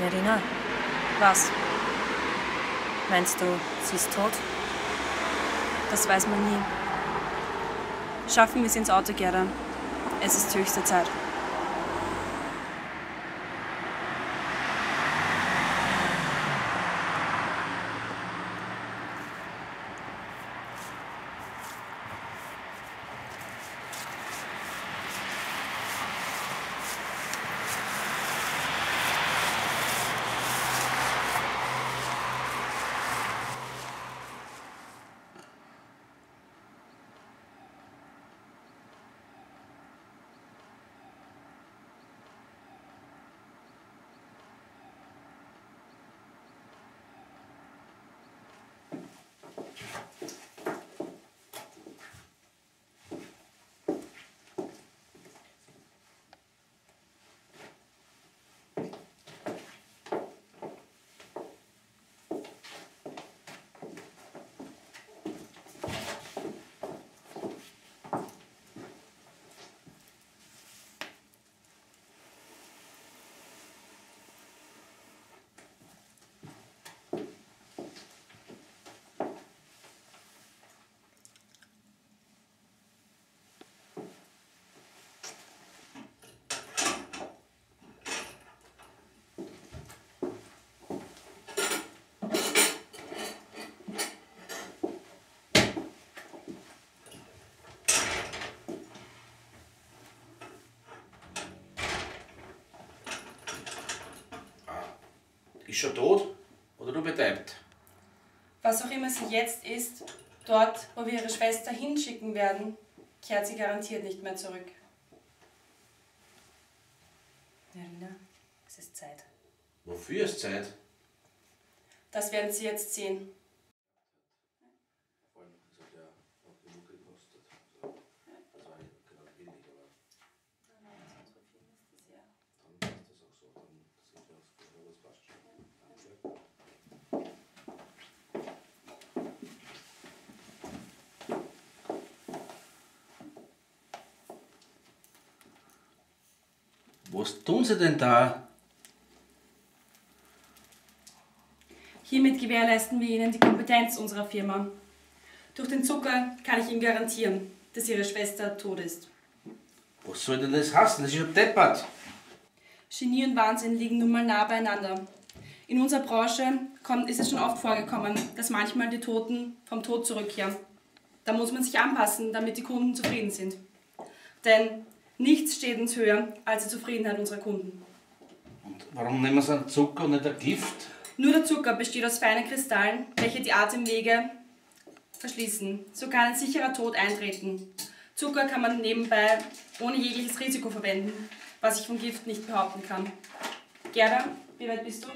Nerina, was? Meinst du, sie ist tot? Das weiß man nie. Schaffen wir es ins Auto, Gerda. Es ist höchste Zeit. Ist schon tot oder nur betäubt? Was auch immer sie jetzt ist, dort, wo wir ihre Schwester hinschicken werden, kehrt sie garantiert nicht mehr zurück. Nerina, es ist Zeit. Wofür ist Zeit? Das werden Sie jetzt sehen. Was tun Sie denn da? Hiermit gewährleisten wir Ihnen die Kompetenz unserer Firma. Durch den Zucker kann ich Ihnen garantieren, dass Ihre Schwester tot ist. Was soll denn das heißen? Das ist ja deppert. Genie und Wahnsinn liegen nun mal nah beieinander. In unserer Branche kommt, ist es schon oft vorgekommen, dass manchmal die Toten vom Tod zurückkehren. Da muss man sich anpassen, damit die Kunden zufrieden sind. Denn nichts steht uns höher als die Zufriedenheit unserer Kunden. Und warum nehmen Sie einen Zucker und nicht ein Gift? Nur der Zucker besteht aus feinen Kristallen, welche die Atemwege verschließen. So kann ein sicherer Tod eintreten. Zucker kann man nebenbei ohne jegliches Risiko verwenden, was ich vom Gift nicht behaupten kann. Gerda, wie weit bist du?